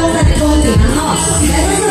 都在桌点，然来到这